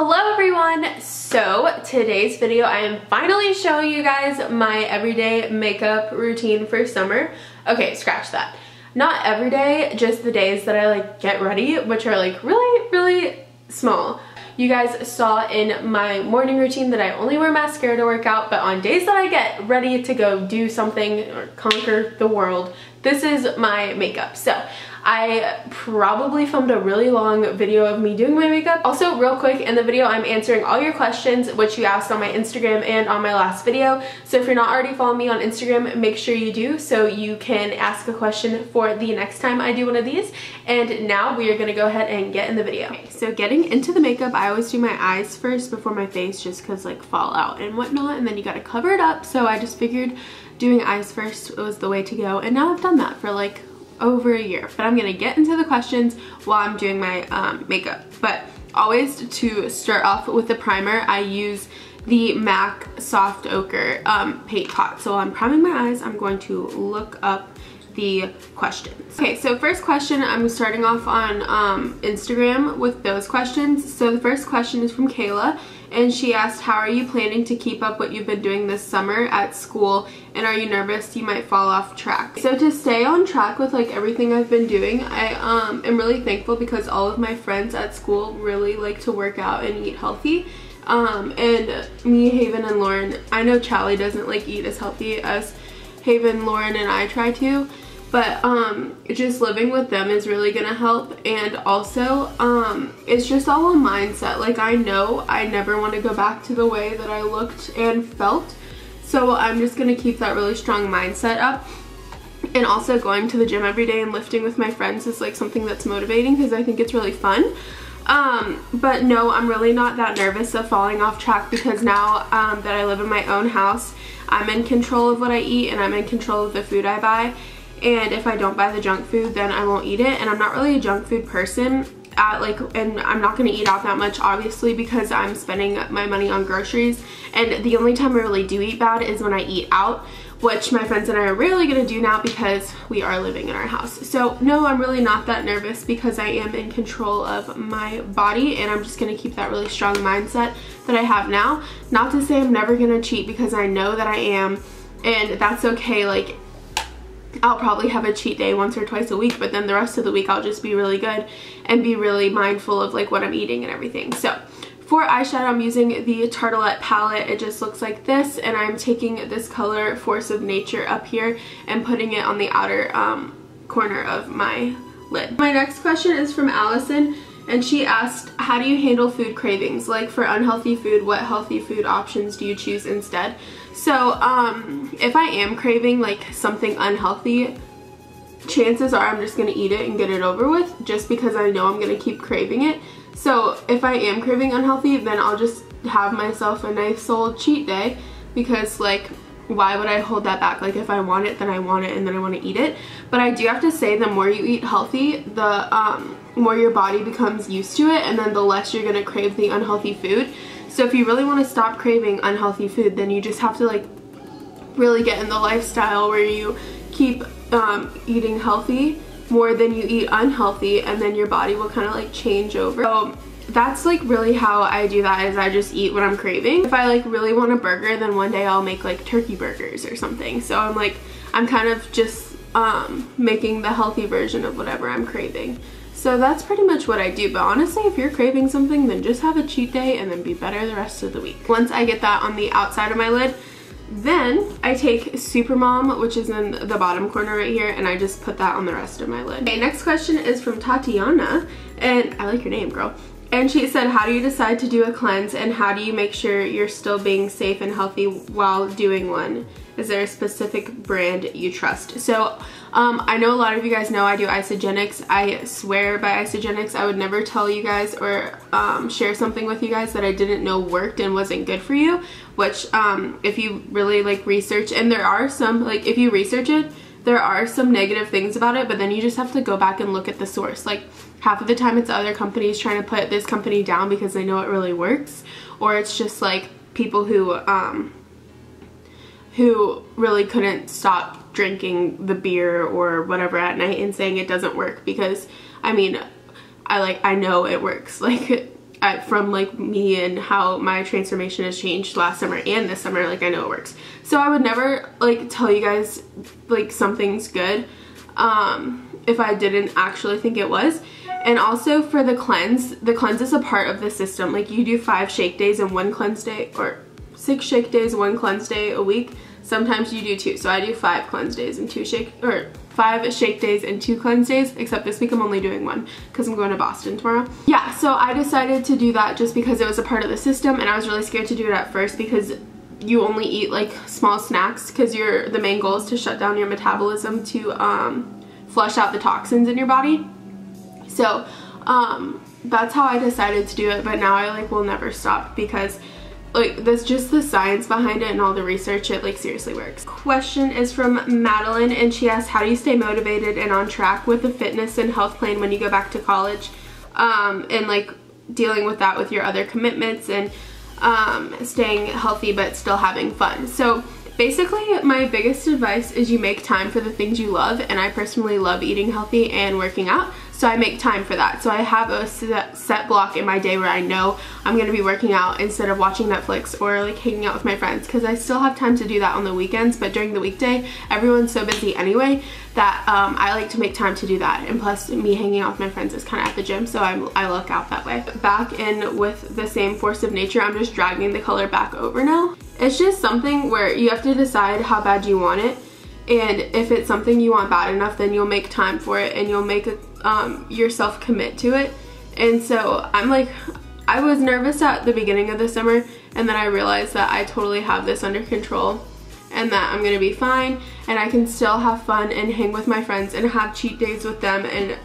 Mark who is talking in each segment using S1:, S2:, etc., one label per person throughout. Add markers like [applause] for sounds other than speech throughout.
S1: Hello everyone! So today's video I am finally showing you guys my everyday makeup routine for summer. Okay, scratch that. Not every day, just the days that I like get ready, which are like really, really small. You guys saw in my morning routine that I only wear mascara to work out, but on days that I get ready to go do something or conquer the world, this is my makeup. So I probably filmed a really long video of me doing my makeup. Also, real quick, in the video, I'm answering all your questions, which you asked on my Instagram and on my last video. So if you're not already following me on Instagram, make sure you do so you can ask a question for the next time I do one of these. And now we are gonna go ahead and get in the video. Okay, so getting into the makeup, I always do my eyes first before my face just cause like fallout and whatnot. And then you gotta cover it up. So I just figured doing eyes first was the way to go. And now I've done that for like over a year. But I'm gonna get into the questions while I'm doing my um, makeup. But always to start off with the primer, I use the MAC Soft Ochre um, Paint Pot. So while I'm priming my eyes, I'm going to look up the questions. Okay, so first question, I'm starting off on um, Instagram with those questions. So the first question is from Kayla and she asked how are you planning to keep up what you've been doing this summer at school? And are you nervous you might fall off track? So to stay on track with like everything I've been doing I um am really thankful because all of my friends at school really like to work out and eat healthy. Um and me Haven and Lauren I know Charlie doesn't like eat as healthy as Haven Lauren and I try to but um just living with them is really gonna help. And also um it's just all a mindset. Like I know I never want to go back to the way that I looked and felt. So I'm just gonna keep that really strong mindset up. And also going to the gym every day and lifting with my friends is like something that's motivating because I think it's really fun. Um, but no, I'm really not that nervous of falling off track because now um, that I live in my own house, I'm in control of what I eat and I'm in control of the food I buy and if I don't buy the junk food then I won't eat it and I'm not really a junk food person at like and I'm not gonna eat out that much obviously because I'm spending my money on groceries and the only time I really do eat bad is when I eat out which my friends and I are rarely gonna do now because we are living in our house. So no, I'm really not that nervous because I am in control of my body and I'm just gonna keep that really strong mindset that I have now. Not to say I'm never gonna cheat because I know that I am and that's okay. Like I'll probably have a cheat day once or twice a week, but then the rest of the week I'll just be really good and be really mindful of like what I'm eating and everything. So for eyeshadow, I'm using the Tartelette palette. It just looks like this, and I'm taking this color Force of Nature up here and putting it on the outer um, corner of my lid. My next question is from Allison, and she asked, how do you handle food cravings? Like for unhealthy food, what healthy food options do you choose instead? So um, if I am craving like something unhealthy, chances are I'm just going to eat it and get it over with just because I know I'm going to keep craving it. So if I am craving unhealthy, then I'll just have myself a nice old cheat day because like why would I hold that back? Like if I want it, then I want it and then I want to eat it. But I do have to say the more you eat healthy, the um, more your body becomes used to it and then the less you're going to crave the unhealthy food. So if you really want to stop craving unhealthy food, then you just have to like really get in the lifestyle where you keep um, eating healthy more than you eat unhealthy and then your body will kind of like change over. So that's like really how I do that is I just eat what I'm craving. If I like really want a burger then one day I'll make like turkey burgers or something. So I'm like I'm kind of just um, making the healthy version of whatever I'm craving. So that's pretty much what I do. But honestly, if you're craving something, then just have a cheat day and then be better the rest of the week. Once I get that on the outside of my lid, then I take Supermom, which is in the bottom corner right here, and I just put that on the rest of my lid. Okay, next question is from Tatiana, and I like your name, girl. And she said, how do you decide to do a cleanse and how do you make sure you're still being safe and healthy while doing one? Is there a specific brand you trust? So um, I know a lot of you guys know I do Isagenix. I swear by Isagenix. I would never tell you guys or um, share something with you guys that I didn't know worked and wasn't good for you. Which um, if you really like research, and there are some, like if you research it, there are some negative things about it, but then you just have to go back and look at the source. Like half of the time it's other companies trying to put this company down because they know it really works, or it's just like people who um, who really couldn't stop drinking the beer or whatever at night and saying it doesn't work because I mean I like I know it works. [laughs] Like I, from like me and how my transformation has changed last summer and this summer like I know it works. So I would never like tell you guys like something's good um, if I didn't actually think it was. And also for the cleanse the cleanse is a part of the system. Like you do five shake days and one cleanse day or six shake days one cleanse day a week sometimes you do two so I do five cleanse days and two shake or five shake days and two cleanse days, except this week I'm only doing one because I'm going to Boston tomorrow. Yeah, so I decided to do that just because it was a part of the system and I was really scared to do it at first because you only eat like small snacks because your the main goal is to shut down your metabolism to um, flush out the toxins in your body. So um, that's how I decided to do it, but now I like will never stop because like that's just the science behind it and all the research it like seriously works. Question is from madeline and she asks how do you stay motivated and on track with the fitness and health plan when you go back to college? Um, and like dealing with that with your other commitments and um, staying healthy but still having fun. So basically my biggest advice is you make time for the things you love and I personally love eating healthy and working out so I make time for that. So I have a set block in my day where I know I'm going to be working out instead of watching Netflix or like hanging out with my friends because I still have time to do that on the weekends but during the weekday everyone's so busy anyway that um, I like to make time to do that and plus me hanging out with my friends is kind of at the gym so I'm, I look out that way. Back in with the same force of nature I'm just dragging the color back over now. It's just something where you have to decide how bad you want it and if it's something you want bad enough then you'll make time for it and you'll make a, um, yourself commit to it. And so I'm like I was nervous at the beginning of the summer and then I realized that I totally have this under control and that I'm gonna be fine and I can still have fun and hang with my friends and have cheat days with them and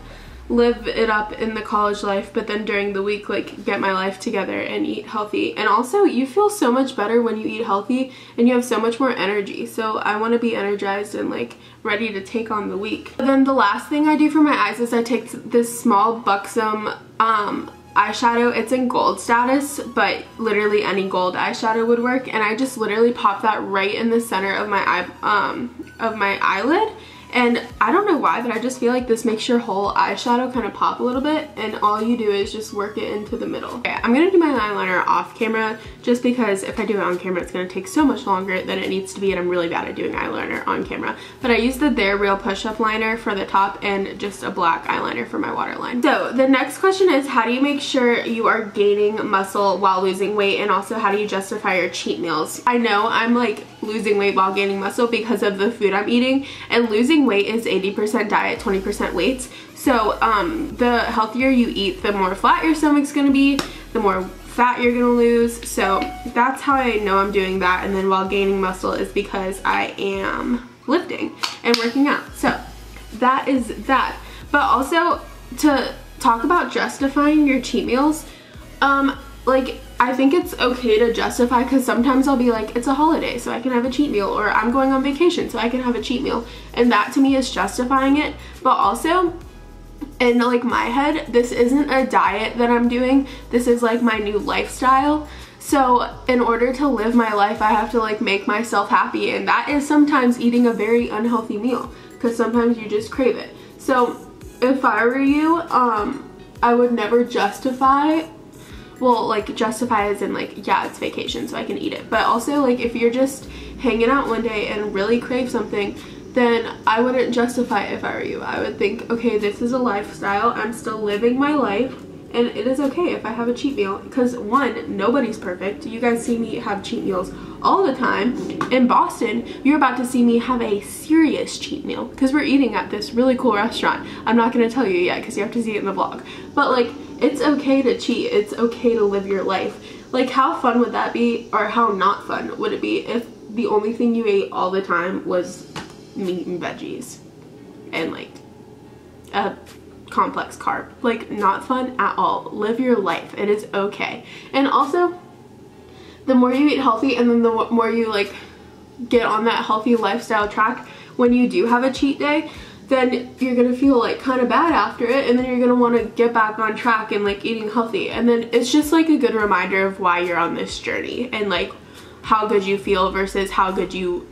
S1: live it up in the college life but then during the week like get my life together and eat healthy. And also you feel so much better when you eat healthy and you have so much more energy. So I want to be energized and like ready to take on the week. then the last thing I do for my eyes is I take this small buxom um, eyeshadow. It's in gold status but literally any gold eyeshadow would work. And I just literally pop that right in the center of my eye um of my eyelid and I don't know why, but I just feel like this makes your whole eyeshadow kind of pop a little bit. And all you do is just work it into the middle. Okay, I'm to do my eyeliner off camera just because if I do it on camera, it's to take so much longer than it needs to be. And I'm really bad at doing eyeliner on camera. But I used the They're Real push-up liner for the top and just a black eyeliner for my waterline. So the next question is how do you make sure you are gaining muscle while losing weight? And also how do you justify your cheat meals? I know I'm like losing weight while gaining muscle because of the food I'm eating and losing weight is 80% diet, 20% weights. So um, the healthier you eat, the more flat your stomach's gonna be, the more fat you're gonna lose. So that's how I know I'm doing that. And then while gaining muscle is because I am lifting and working out. So that is that. But also to talk about justifying your cheat meals, um, like I think it's okay to justify because sometimes I'll be like, it's a holiday, so I can have a cheat meal, or I'm going on vacation, so I can have a cheat meal. And that to me is justifying it. But also, in like my head, this isn't a diet that I'm doing. This is like my new lifestyle. So in order to live my life, I have to like make myself happy. And that is sometimes eating a very unhealthy meal because sometimes you just crave it. So if I were you, um, I would never justify well like justify as in like yeah it's vacation so I can eat it. But also like if you're just hanging out one day and really crave something then I wouldn't justify if I were you. I would think okay this is a lifestyle. I'm still living my life and it is okay if I have a cheat meal. Because one nobody's perfect. You guys see me have cheat meals all the time. In Boston you're about to see me have a serious cheat meal because we're eating at this really cool restaurant. I'm not gonna tell you yet because you have to see it in the vlog. But like it's okay to cheat. It's okay to live your life. Like how fun would that be or how not fun would it be if the only thing you ate all the time was meat and veggies and like a complex carb. Like not fun at all. Live your life. And It is okay. And also the more you eat healthy and then the more you like get on that healthy lifestyle track when you do have a cheat day then you're gonna feel like kind of bad after it and then you're gonna want to get back on track and like eating healthy and then it's just like a good reminder of why you're on this journey and like how good you feel versus how good you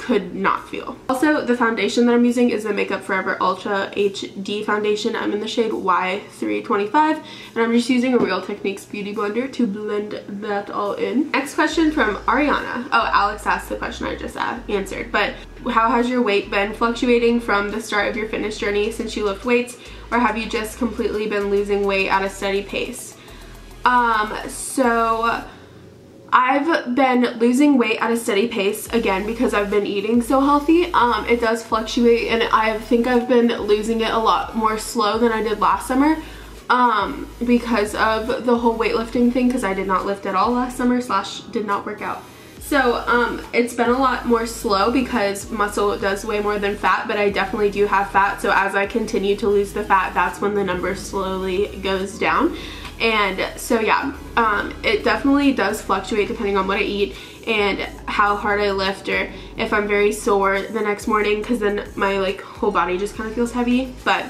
S1: could not feel. Also, the foundation that I'm using is the Makeup Forever Ultra HD foundation. I'm in the shade Y325 and I'm just using a Real Techniques Beauty Blender to blend that all in. Next question from Ariana. Oh, Alex asked the question I just answered, but how has your weight been fluctuating from the start of your fitness journey since you lift weights or have you just completely been losing weight at a steady pace? Um, so I've been losing weight at a steady pace again because I've been eating so healthy. Um, it does fluctuate and I think I've been losing it a lot more slow than I did last summer um, because of the whole weightlifting thing because I did not lift at all last summer slash did not work out. So um, it's been a lot more slow because muscle does weigh more than fat, but I definitely do have fat. So as I continue to lose the fat, that's when the number slowly goes down. And so yeah, um, it definitely does fluctuate depending on what I eat and how hard I lift or if I'm very sore the next morning because then my like whole body just kind of feels heavy. But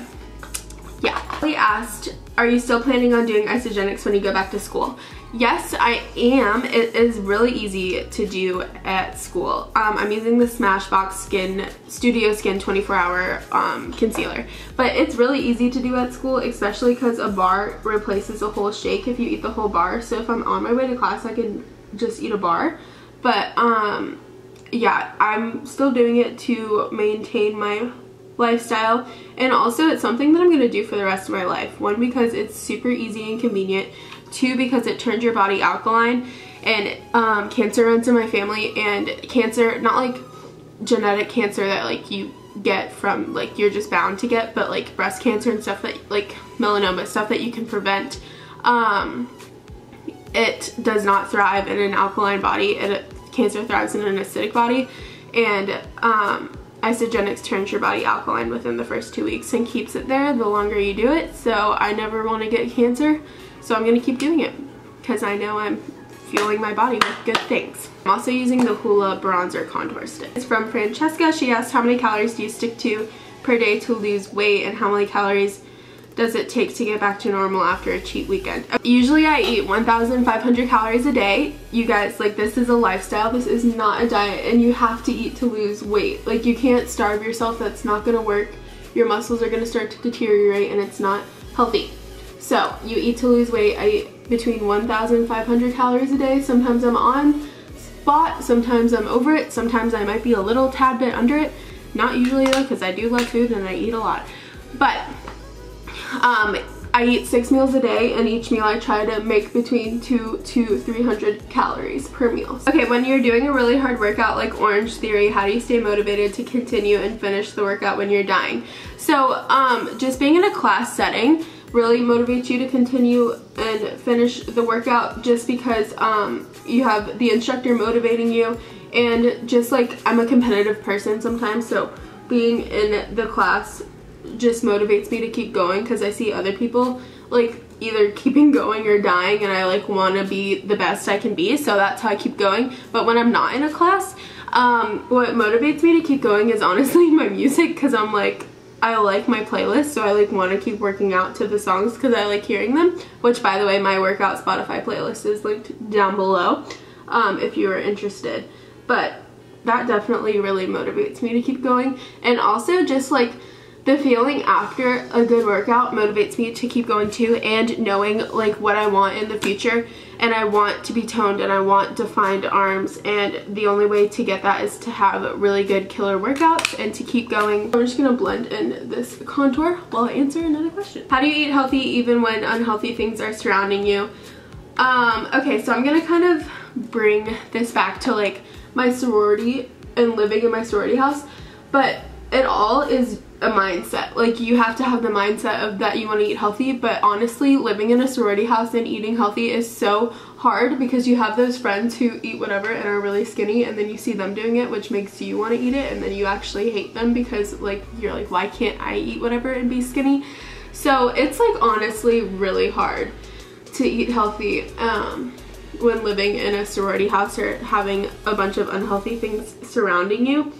S1: yeah. We asked, are you still planning on doing Isagenix when you go back to school? Yes, I am. It is really easy to do at school. Um, I'm using the Smashbox Skin Studio Skin 24 hour um, concealer. But it's really easy to do at school, especially because a bar replaces a whole shake if you eat the whole bar. So if I'm on my way to class, I can just eat a bar. But um, yeah, I'm still doing it to maintain my lifestyle and also it's something that I'm going to do for the rest of my life. One, because it's super easy and convenient Two, because it turns your body alkaline and um, cancer runs in my family and cancer, not like genetic cancer that like you get from like you're just bound to get but like breast cancer and stuff that like melanoma stuff that you can prevent um it does not thrive in an alkaline body. It cancer thrives in an acidic body and um Isagenix turns your body alkaline within the first two weeks and keeps it there the longer you do it. So I never want to get cancer so I'm gonna keep doing it because I know I'm fueling my body with good things. I'm also using the Hoola Bronzer Contour Stick. It's from Francesca. She asked how many calories do you stick to per day to lose weight and how many calories does it take to get back to normal after a cheat weekend? Usually I eat 1,500 calories a day. You guys, like this is a lifestyle. This is not a diet and you have to eat to lose weight. Like you can't starve yourself. That's not gonna work. Your muscles are gonna start to deteriorate and it's not healthy. So you eat to lose weight. I eat between 1,500 calories a day. Sometimes I'm on spot, sometimes I'm over it, sometimes I might be a little tad bit under it. Not usually though, because I do love food and I eat a lot. But um, I eat six meals a day and each meal I try to make between two to 300 calories per meal. Okay, when you're doing a really hard workout like Orange Theory, how do you stay motivated to continue and finish the workout when you're dying? So um, just being in a class setting, really motivates you to continue and finish the workout just because um, you have the instructor motivating you. And just like I'm a competitive person sometimes so being in the class just motivates me to keep going because I see other people like either keeping [laughs] going or dying and I like want to be the best I can be so that's how I keep going. But when I'm not in a class um, what motivates me to keep going is honestly [laughs] my music because I'm like I like my playlist so I like want to keep working out to the songs because I like hearing them which by the way my workout Spotify playlist is linked down below um, if you are interested. But that definitely really motivates me to keep going. And also just like the feeling after a good workout motivates me to keep going too and knowing like what I want in the future and I want to be toned and I want defined arms and the only way to get that is to have really good killer workouts and to keep going. I'm just gonna blend in this contour while I answer another question. How do you eat healthy even when unhealthy things are surrounding you? Um, okay, so I'm gonna kind of bring this back to like my sorority and living in my sorority house, but it all is a mindset. Like you have to have the mindset of that you want to eat healthy, but honestly, living in a sorority house and eating healthy is so hard because you have those friends who eat whatever and are really skinny and then you see them doing it which makes you want to eat it and then you actually hate them because like you're like why can't I eat whatever and be skinny? So it's like honestly really hard to eat healthy um, when living in a sorority house or having a bunch of unhealthy things surrounding you.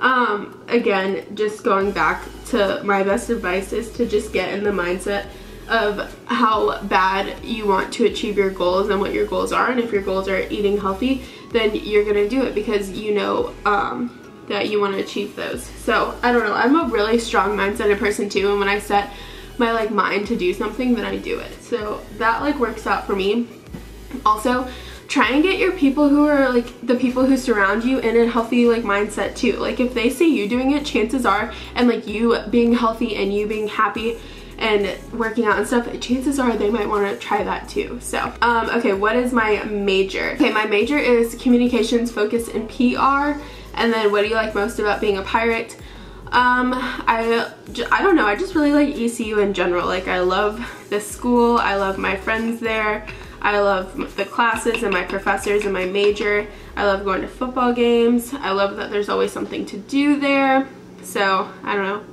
S1: Um, again, just going back to my best advice is to just get in the mindset of how bad you want to achieve your goals and what your goals are. And if your goals are eating healthy, then you're to do it because you know um, that you want to achieve those. So I don't know, I'm a really strong mindset person too and when I set my like mind to do something then I do it. So that like works out for me. Also, try and get your people who are like the people who surround you in a healthy like mindset too. Like if they see you doing it, chances are and like you being healthy and you being happy and working out and stuff, chances are they might want to try that too. So, um, okay, what is my major? Okay, my major is communications focus in PR. And then what do you like most about being a pirate? Um, I, I don't know, I just really like ECU in general. Like I love the school, I love my friends there. I love the classes and my professors and my major. I love going to football games. I love that there's always something to do there. So, I don't know.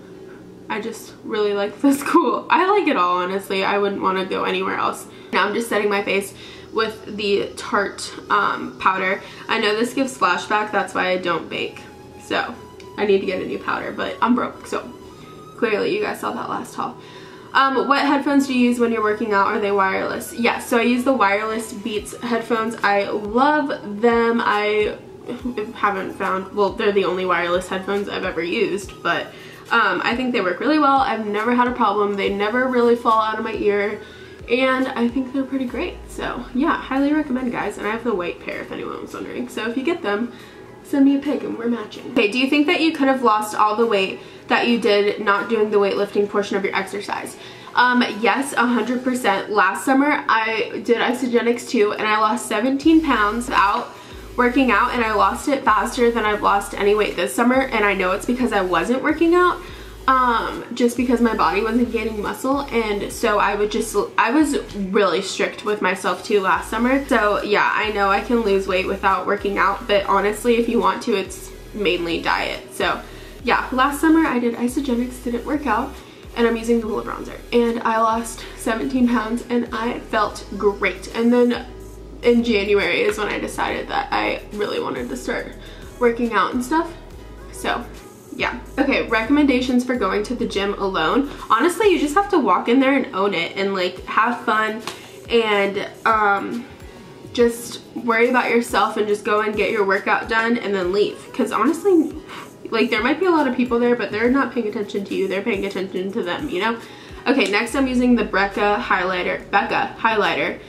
S1: I just really like the [laughs] school. I like it all, honestly. I wouldn't want to go anywhere else. Now I'm just setting my face with the Tarte um, powder. I know this gives flashback, that's why I don't bake. So, I need to get a new powder, but I'm broke, so clearly you guys saw that last haul. Um, what headphones do you use when you're working out? Are they wireless? Yes, yeah, so I use the wireless Beats headphones. I love them. I haven't found, well, they're the only wireless headphones I've ever used, but um, I think they work really well. I've never had a problem. They never really fall out of my ear and I think they're pretty great. So yeah, highly recommend guys. And I have the white pair if anyone was wondering. So if you get them, send me a pic and we're matching. Okay, do you think that you could have lost all the weight that you did not doing the weightlifting portion of your exercise? Um, yes, 100%. Last summer I did Isagenix too and I lost 17 pounds out working out and I lost it faster than I've lost any weight this summer and I know it's because I wasn't working out um, just because my body wasn't gaining muscle and so I would just, I was really strict with myself too last summer. So yeah, I know I can lose weight without working out but honestly if you want to it's mainly diet. So yeah, last summer I did Isagenix, didn't work out and I'm using the Hoola bronzer and I lost 17 pounds and I felt great and then in January is when I decided that I really wanted to start working out and stuff. So yeah. Okay, recommendations for going to the gym alone. Honestly, you just have to walk in there and own it and like have fun and um, just worry about yourself and just go and get your workout done and then leave. Because honestly, like there might be a lot of people there, but they're not paying attention to you. They're paying attention to them, you know? Okay, next I'm using the Brecca highlighter, Becca highlighter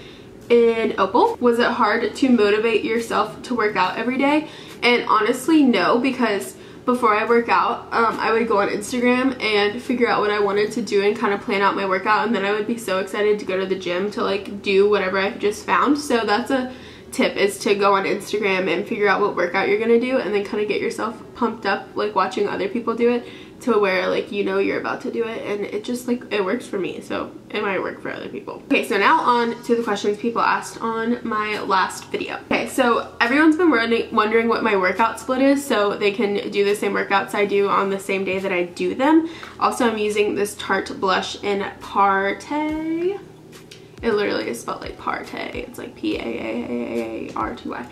S1: in Opal. Was it hard to motivate yourself to work out every day? And honestly, no, because before I work out, um, I would go on Instagram and figure out what I wanted to do and kind of plan out my workout and then I would be so excited to go to the gym to like do whatever I just found. So that's a tip is to go on Instagram and figure out what workout you're gonna do and then kind of get yourself pumped up like watching other people do it to where like you know you're about to do it and it just like it works for me so it might work for other people. Okay so now on to the questions people asked on my last video. Okay so everyone's been wondering what my workout split is so they can do the same workouts I do on the same day that I do them. Also I'm using this Tarte blush in Partay it literally is spelled like Partay it's like P-A-A-A-A-R-T-Y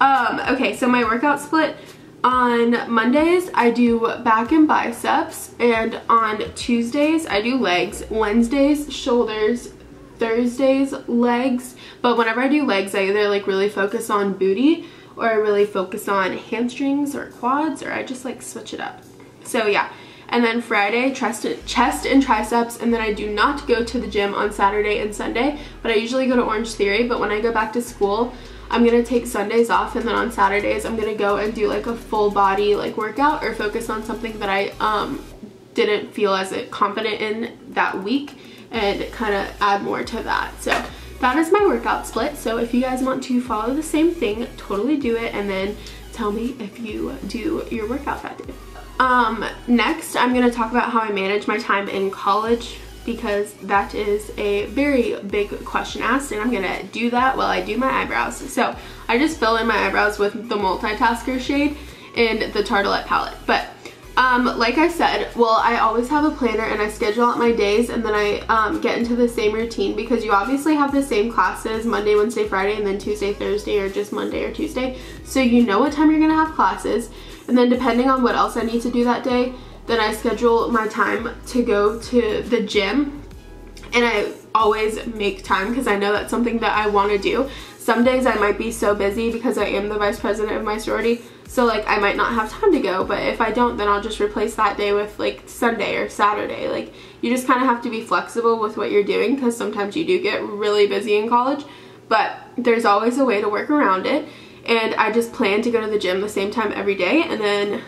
S1: um okay so my workout split on Mondays, I do back and biceps, and on Tuesdays, I do legs. Wednesdays, shoulders. Thursdays, legs. But whenever I do legs, I either like really focus on booty or I really focus on hamstrings or quads or I just like switch it up. So yeah. And then Friday, chest, chest and triceps, and then I do not go to the gym on Saturday and Sunday, but I usually go to Orange Theory, but when I go back to school, I'm gonna take Sundays off and then on Saturdays I'm gonna go and do like a full body like workout or focus on something that I um, didn't feel as confident in that week and kind of add more to that. So that is my workout split. So if you guys want to follow the same thing, totally do it and then tell me if you do your workout that day. Um, next, I'm going to talk about how I manage my time in college because that is a very big question asked and I'm gonna do that while I do my eyebrows. So I just fill in my eyebrows with the multitasker shade in the Tartelette palette. But um, like I said, well, I always have a planner and I schedule out my days and then I um, get into the same routine because you obviously have the same classes Monday, Wednesday, Friday, and then Tuesday, Thursday, or just Monday or Tuesday. So you know what time you're gonna have classes. And then depending on what else I need to do that day, then I schedule my time to go to the gym and I always make time because I know that's something that I want to do. some days I might be so busy because I am the vice president of my sorority. So like I might not have time to go, but if I don't, then I'll just replace that day with like Sunday or Saturday. Like you just kind of have to be flexible with what you're doing because sometimes you do get really busy in college, but there's always a way to work around it. And I just plan to go to the gym the same time every day and then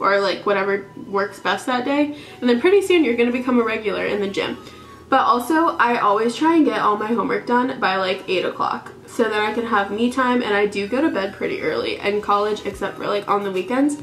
S1: or like whatever works best that day. And then pretty soon you're gonna become a regular in the gym. But also I always try and get all my homework done by like 8 o'clock so that I can have me time and I do go to bed pretty early in college except for like on the weekends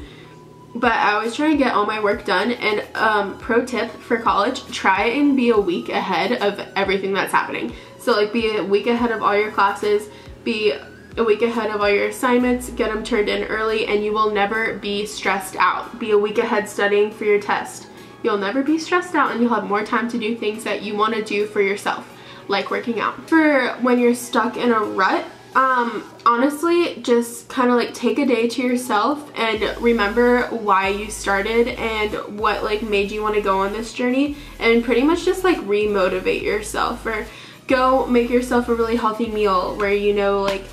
S1: but I always try and get all my work done and um, pro tip for college try and be a week ahead of everything that's happening so like be a week ahead of all your classes be a week ahead of all your assignments get them turned in early and you will never be stressed out be a week ahead studying for your test you'll never be stressed out and you'll have more time to do things that you want to do for yourself like working out. For when you're stuck in a rut, um, honestly, just kind of like take a day to yourself and remember why you started and what like made you want to go on this journey and pretty much just like remotivate yourself or go make yourself a really healthy meal where you know like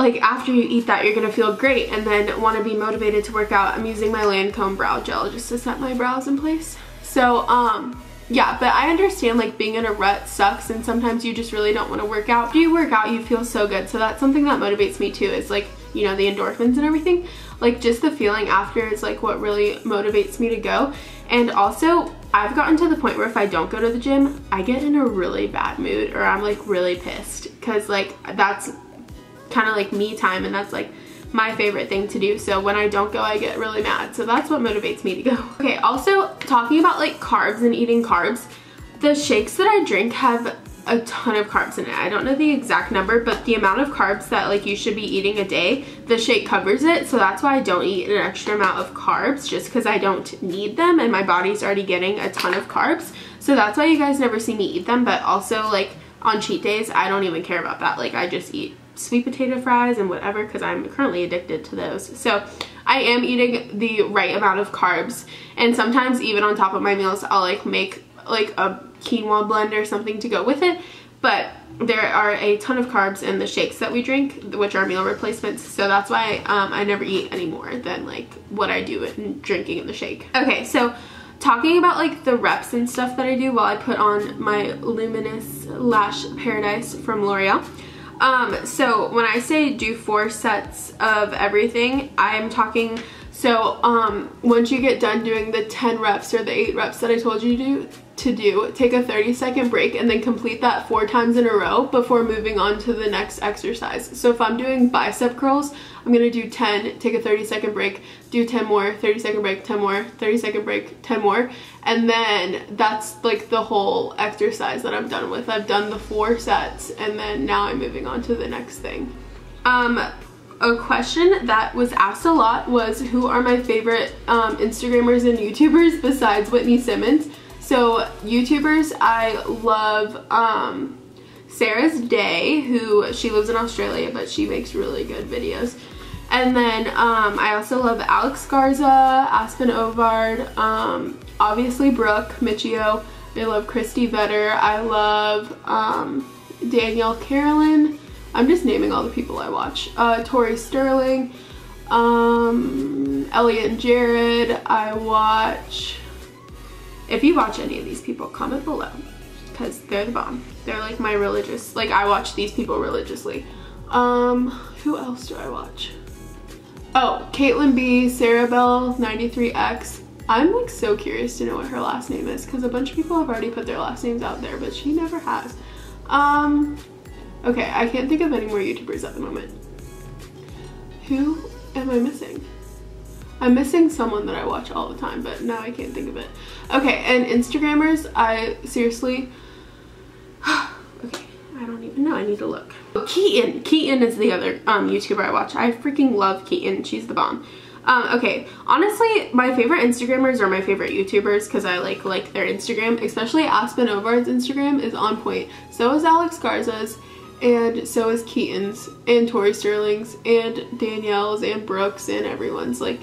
S1: like after you eat that you're gonna feel great and then want to be motivated to work out. I'm using my Lancome brow gel just to set my brows in place. So um yeah, but I understand like being in a rut sucks and sometimes you just really don't want to work out. After you work out, you feel so good. So that's something that motivates me too is like, you know, the endorphins and everything. Like just the feeling after is like what really motivates me to go. And also I've gotten to the point where if I don't go to the gym, I get in a really bad mood or I'm like really pissed because like that's kind of like me time and that's like my favorite thing to do. So when I don't go, I get really mad. So that's what motivates me to go. [laughs] Okay, also talking about like carbs and eating carbs, the shakes that I drink have a ton of carbs in it. I don't know the exact number, but the amount of carbs that like you should be eating a day, the shake covers it. So that's why I don't eat an extra amount of carbs just because I don't need them and my body's already getting a ton of carbs. So that's why you guys never see me eat them, but also like on cheat days, I don't even care about that. Like I just eat sweet potato fries and whatever because I'm currently addicted to those. So I am eating the right amount of carbs and sometimes even on top of my meals I'll like make like a quinoa blend or something to go with it but there are a ton of carbs in the shakes that we drink which are meal replacements so that's why um, I never eat any more than like what I do in drinking in the shake. Okay so talking about like the reps and stuff that I do while I put on my Luminous Lash Paradise from L'Oreal um, so when I say do four sets of everything, I'm talking, so um, once you get done doing the 10 reps or the 8 reps that I told you to do, to do, take a 30 second break and then complete that four times in a row before moving on to the next exercise. So if I'm doing bicep curls, I'm gonna do 10, take a 30 second break, do 10 more, 30 second break, 10 more, 30 second break, 10 more. And then that's like the whole exercise that I'm done with. I've done the four sets and then now I'm moving on to the next thing. Um, a question that was asked a lot was who are my favorite um, Instagrammers and YouTubers besides Whitney Simmons. So YouTubers, I love um, Sarah's Day, who she lives in Australia, but she makes really good videos. And then um, I also love Alex Garza, Aspen Ovard, um, obviously Brooke, Miccio. I love Kristi Vetter. I love um, Danielle Carolan. I'm just naming all the people I watch. Uh, Tori Sterling, um, Elliot and Jared. I watch if you watch any of these people, comment below because they're the bomb. They're like my religious, like I watch these people religiously. Um, who else do I watch? Oh, Caitlin B, Sarah Bell, 93X. I'm like so curious to know what her last name is because a bunch of people have already put their last names out there, but she never has. Um, okay, I can't think of any more YouTubers at the moment. Who am I missing? I'm missing someone that I watch all the time, but now I can't think of it. Okay, and Instagrammers, I seriously, [sighs] okay, I don't even know, I need to look. Keaton, Keaton is the other um, YouTuber I watch. I freaking love Keaton, she's the bomb. Um, okay, honestly, my favorite Instagrammers are my favorite YouTubers because I like like their Instagram, especially Aspen Ovard's Instagram is on point. So is Alex Garza's, and so is Keaton's, and Tori Sterling's, and Danielle's, and Brooks, and everyone's. Like,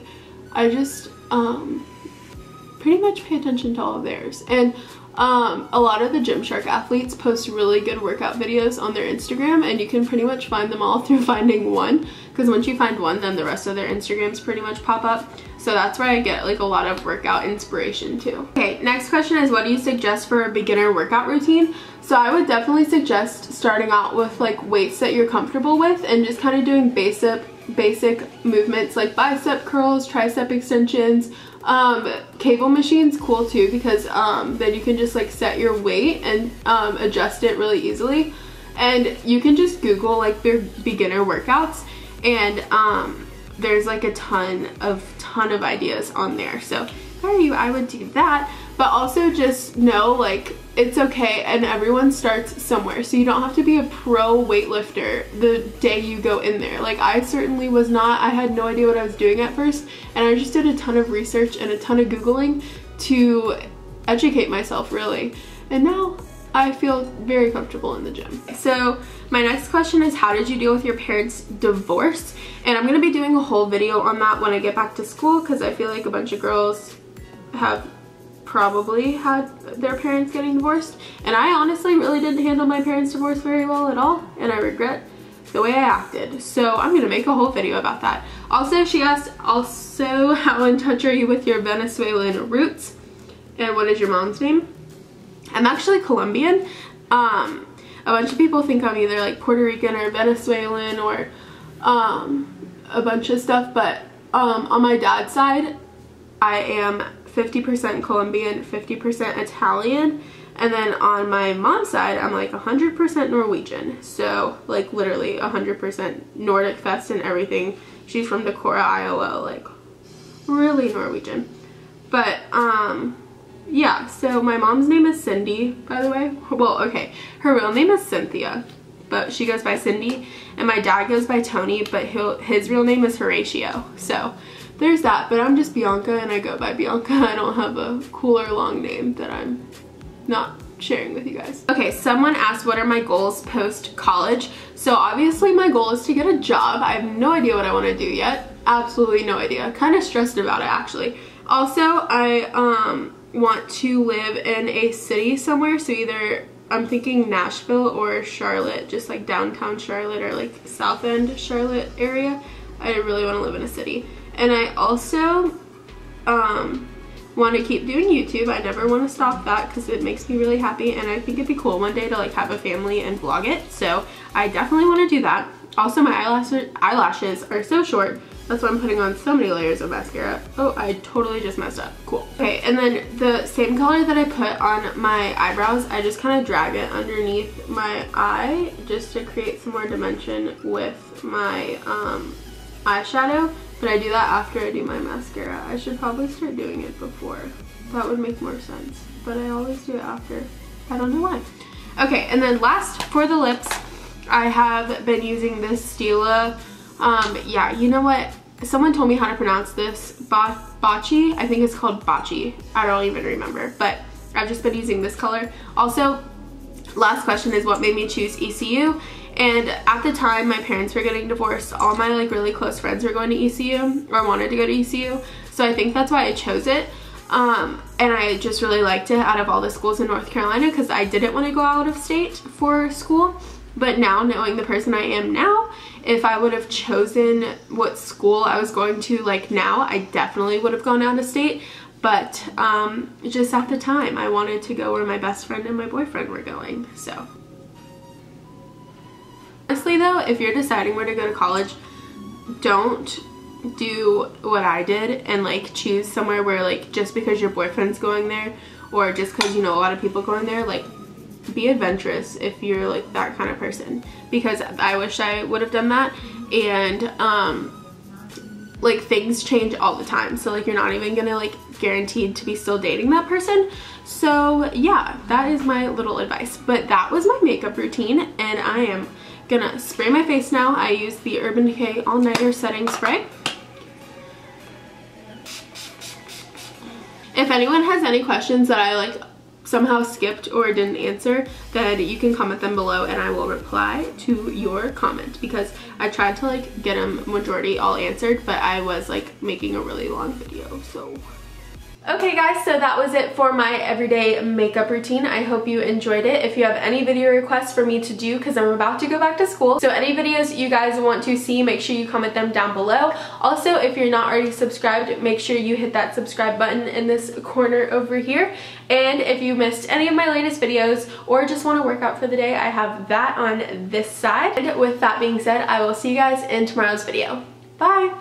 S1: I just um, pretty much pay attention to all of theirs. And um, a lot of the Gymshark athletes post really good workout videos on their Instagram and you can pretty much find them all [laughs] through finding one because once you find one then the rest of their Instagrams pretty much pop up. So that's where I get like a lot of workout inspiration too. Okay, next question is what do you suggest for a beginner workout routine? So I would definitely suggest starting out with like weights that you're comfortable with and just kind of doing basic basic movements like bicep curls, tricep extensions, um, cable machine's cool too because um, then you can just like set your weight and um, adjust it really easily. And you can just Google like beginner workouts and um, there's like a ton of ton of ideas on there. So if I you, I would do that. But also just know like it's okay and everyone starts somewhere so you don't have to be a pro weightlifter the day you go in there like I certainly was not I had no idea what I was doing at first and I just did a ton of research and a ton of googling to educate myself really and now I feel very comfortable in the gym. So my next question is how did you deal with your parents' divorce? And I'm going to be doing a whole video on that when I get back to school because I feel like a bunch of girls have probably had their parents getting divorced. And I honestly really didn't handle my parents' divorce very well at all. And I regret the way I acted. So I'm going to make a whole video about that. Also, she asked, also, how in touch are you with your Venezuelan roots? And what is your mom's name? I'm actually Colombian. Um, a bunch of people think I'm either like Puerto Rican or Venezuelan or um, a bunch of stuff. But um, on my dad's side, I am 50% Colombian, 50% Italian. And then on my mom's side, I'm like 100% Norwegian. So like literally 100% Nordic fest and everything. She's from Decorah, Iowa, like really Norwegian. But um, yeah, so my mom's name is Cindy, by the way. Well, okay, her real name is Cynthia, but she goes by Cindy. And my dad goes by Tony, but he'll, his real name is Horatio. So there's that, but I'm just Bianca and I go by Bianca. [laughs] I don't have a cooler long name that I'm not sharing with you guys. Okay, someone asked what are my goals post-college. So obviously my goal is to get a job. I have no idea what I want to do yet. Absolutely no idea. Kind of stressed about it actually. Also, I um, want to live in a city somewhere. So either I'm thinking Nashville or Charlotte, just like downtown Charlotte or like South End Charlotte area. I really want to live in a city. And I also um, want to keep doing YouTube. I never want to stop that because it makes me really happy and I think it'd be cool one day to like have a family and vlog it. So I definitely want to do that. Also my eyelashes, eyelashes are so short. That's why I'm putting on so many layers of mascara. Oh, I totally just messed up. Cool. Okay, and then the same color that I put on my eyebrows, I just kind of drag it underneath my eye just to create some more dimension with my um, eyeshadow. But I do that after I do my mascara. I should probably start doing it before. That would make more sense. But I always do it after. I don't know why. Okay, and then last for the lips, I have been using this Stila. Um, yeah, you know what? Someone told me how to pronounce this. Ba Bachi. I think it's called Bachi. I don't even remember. But I've just been using this color. Also, last question is what made me choose ECU and at the time my parents were getting divorced all my like really close friends were going to ECU or wanted to go to ECU so I think that's why I chose it um, and I just really liked it out of all the schools in North Carolina because I didn't want to go out of state for school but now knowing the person I am now if I would have chosen what school I was going to like now I definitely would have gone out of state. But um, just at the time I wanted to go where my best friend and my boyfriend were going so. Honestly though, if you're deciding where to go to college, don't do what I did and like choose somewhere where like just because your boyfriend's going there or just because you know a lot of people going there, like be adventurous if you're like that kind of person because I wish I would have done that and um like things change all the time so like you're not even gonna like guaranteed to be still dating that person so yeah that is my little advice but that was my makeup routine and I am Gonna spray my face now. I use the Urban Decay All Nighter Setting Spray. If anyone has any questions that I like somehow skipped or didn't answer, then you can comment them below and I will reply to your comment because I tried to like get them majority all answered, but I was like making a really long video, so. Okay guys, so that was it for my everyday makeup routine. I hope you enjoyed it. If you have any video requests for me to do, because I'm about to go back to school, so any videos you guys want to see, make sure you comment them down below. Also, if you're not already subscribed, make sure you hit that subscribe button in this corner over here. And if you missed any of my latest videos or just want to work out for the day, I have that on this side. And with that being said, I will see you guys in tomorrow's video. Bye!